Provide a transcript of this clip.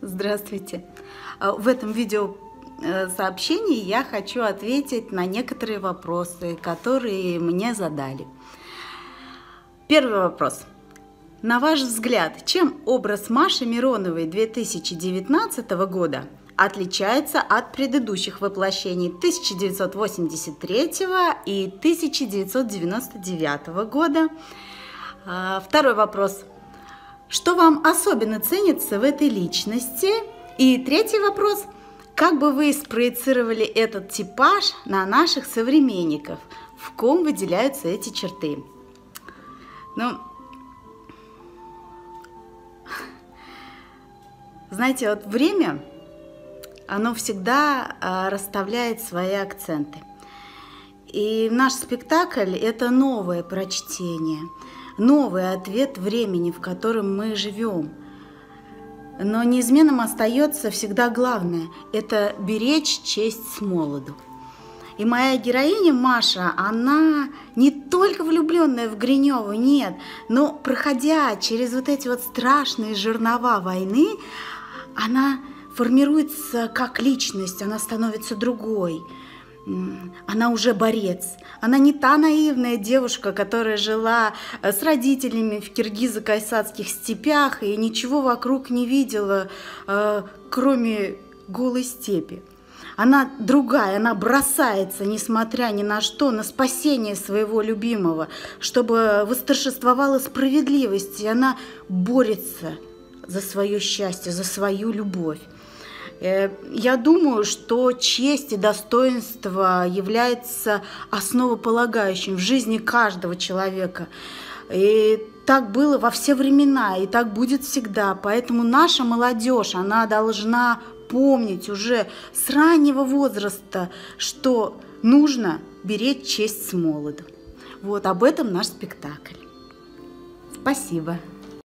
Здравствуйте! А, в этом видео э, сообщении я хочу ответить на некоторые вопросы, которые мне задали. Первый вопрос. На ваш взгляд, чем образ Маши Мироновой 2019 года отличается от предыдущих воплощений 1983 и 1999 года? А, второй вопрос. Что вам особенно ценится в этой личности? И третий вопрос. Как бы вы спроецировали этот типаж на наших современников? В ком выделяются эти черты? Ну, знаете, вот время, оно всегда а, расставляет свои акценты. И наш спектакль – это новое прочтение – новый ответ времени, в котором мы живем. Но неизменным остается всегда главное – это беречь честь с молоду. И моя героиня Маша, она не только влюбленная в Гриневу, нет, но проходя через вот эти вот страшные жернова войны, она формируется как личность, она становится другой – она уже борец. Она не та наивная девушка, которая жила э, с родителями в киргизо-кайсадских степях и ничего вокруг не видела, э, кроме голой степи. Она другая, она бросается, несмотря ни на что, на спасение своего любимого, чтобы восторжествовала справедливость, и она борется за свое счастье, за свою любовь. Э, я думаю, что честь и достоинство является основополагающим в жизни каждого человека. И так было во все времена, и так будет всегда. Поэтому наша молодежь, она должна помнить уже с раннего возраста, что нужно беречь честь с молоду. Вот об этом наш спектакль. Спасибо.